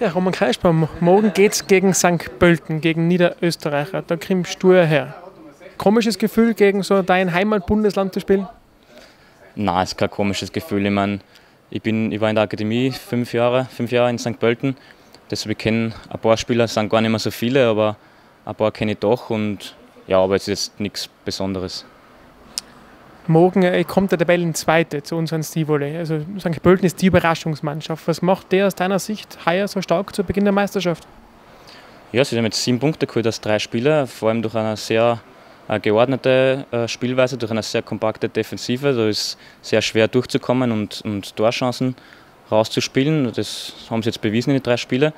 Ja, Roman Kreischbaum, morgen geht es gegen St. Pölten, gegen Niederösterreicher. Da kriegst du her. Komisches Gefühl, gegen so dein Heimatbundesland zu spielen? Nein, es ist kein komisches Gefühl. Ich meine, ich, bin, ich war in der Akademie fünf Jahre, fünf Jahre in St. Pölten. Deshalb kenne ein paar Spieler, es sind gar nicht mehr so viele, aber ein paar kenne ich doch. Und ja, aber es ist nichts Besonderes. Morgen äh, kommt der Tabellenzweite zu uns ans Tivoli. Also St. Pölten ist die Überraschungsmannschaft. Was macht der aus deiner Sicht heuer so stark zu Beginn der Meisterschaft? Ja, sie haben jetzt sieben Punkte geholt aus drei Spielen, vor allem durch eine sehr äh, geordnete äh, Spielweise, durch eine sehr kompakte Defensive. Da ist sehr schwer durchzukommen und, und Torchancen rauszuspielen. Das haben sie jetzt bewiesen in den drei Spielen.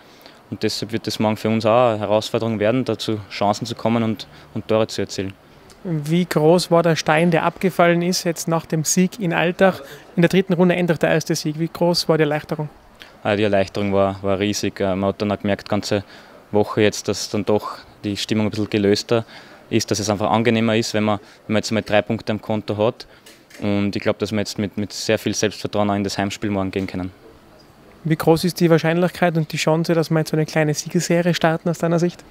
Und deshalb wird das morgen für uns auch eine Herausforderung werden, dazu Chancen zu kommen und, und Tore zu erzielen. Wie groß war der Stein, der abgefallen ist jetzt nach dem Sieg in Altach? In der dritten Runde endlich der erste Sieg. Wie groß war die Erleichterung? Ah, die Erleichterung war, war riesig. Äh, man hat dann auch gemerkt, ganze Woche jetzt, dass dann doch die Stimmung ein bisschen gelöster ist, dass es einfach angenehmer ist, wenn man, wenn man jetzt mal drei Punkte am Konto hat. Und ich glaube, dass wir jetzt mit, mit sehr viel Selbstvertrauen auch in das Heimspiel morgen gehen können. Wie groß ist die Wahrscheinlichkeit und die Chance, dass wir jetzt so eine kleine Siegesserie starten aus deiner Sicht?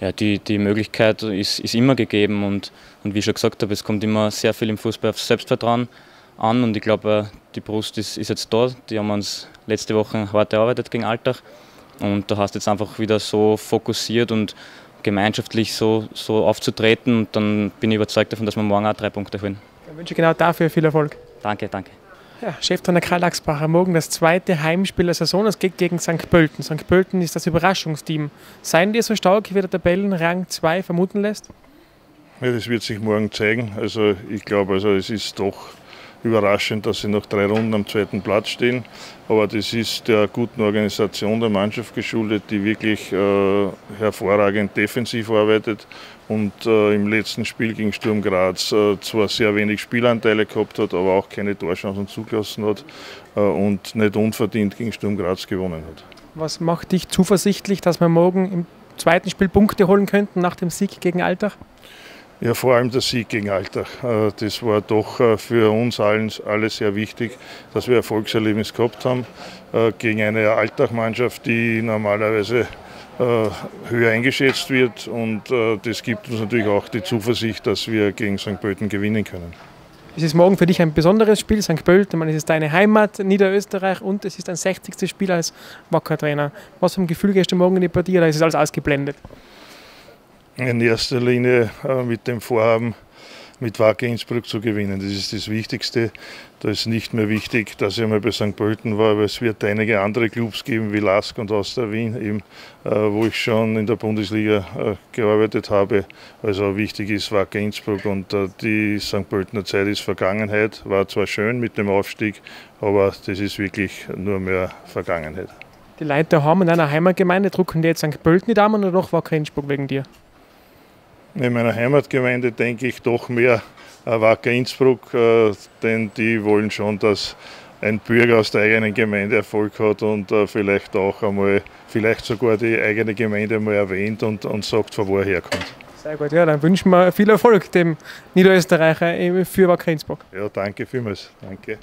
Ja, die, die Möglichkeit ist, ist immer gegeben und, und wie ich schon gesagt habe, es kommt immer sehr viel im Fußball auf Selbstvertrauen an und ich glaube, die Brust ist, ist jetzt da. Die haben uns letzte Woche hart erarbeitet gegen Alltag und da hast du jetzt einfach wieder so fokussiert und gemeinschaftlich so, so aufzutreten und dann bin ich überzeugt davon, dass wir morgen auch drei Punkte holen. Ich wünsche genau dafür viel Erfolg. Danke, danke. Ja, Cheftrainer Karl Axbacher, morgen das zweite Heimspiel der Saison. Es geht gegen St. Pölten. St. Pölten ist das Überraschungsteam. Seien die so stark, wie der Tabellenrang 2 vermuten lässt? Ja, das wird sich morgen zeigen. Also ich glaube, also es ist doch überraschend, dass sie nach drei Runden am zweiten Platz stehen. Aber das ist der guten Organisation der Mannschaft geschuldet, die wirklich äh, hervorragend defensiv arbeitet und äh, im letzten Spiel gegen Sturm Graz äh, zwar sehr wenig Spielanteile gehabt hat, aber auch keine Torchancen zugelassen hat äh, und nicht unverdient gegen Sturm Graz gewonnen hat. Was macht dich zuversichtlich, dass wir morgen im zweiten Spiel Punkte holen könnten nach dem Sieg gegen Altach? Ja, vor allem der Sieg gegen Altach. Äh, das war doch äh, für uns allen alle sehr wichtig, dass wir Erfolgserlebnis gehabt haben äh, gegen eine Altach-Mannschaft, die normalerweise höher eingeschätzt wird. Und das gibt uns natürlich auch die Zuversicht, dass wir gegen St. Pölten gewinnen können. Es ist morgen für dich ein besonderes Spiel, St. Pölten. Es ist deine Heimat, Niederösterreich und es ist dein 60. Spiel als Wacker-Trainer. Was für ein Gefühl gehst du morgen in die Partie oder ist es alles ausgeblendet? In erster Linie äh, mit dem Vorhaben, mit Wacker Innsbruck zu gewinnen. Das ist das Wichtigste. Da ist nicht mehr wichtig, dass ich einmal bei St. Pölten war, aber es wird einige andere Clubs geben, wie Lask und Austria Wien, eben, äh, wo ich schon in der Bundesliga äh, gearbeitet habe. Also wichtig ist Wacker Innsbruck und die St. Pöltener Zeit ist Vergangenheit. War zwar schön mit dem Aufstieg, aber das ist wirklich nur mehr Vergangenheit. Die Leute haben in einer Heimatgemeinde drucken die jetzt St. Pölten die Damen oder doch Wacker Innsbruck wegen dir? In meiner Heimatgemeinde denke ich doch mehr Wacker Innsbruck, äh, denn die wollen schon, dass ein Bürger aus der eigenen Gemeinde Erfolg hat und äh, vielleicht auch einmal, vielleicht sogar die eigene Gemeinde mal erwähnt und, und sagt, von wo er herkommt. Sehr gut, ja, dann wünschen wir viel Erfolg dem Niederösterreicher für Wacker Innsbruck. Ja, danke vielmals. Danke.